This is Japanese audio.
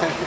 ね。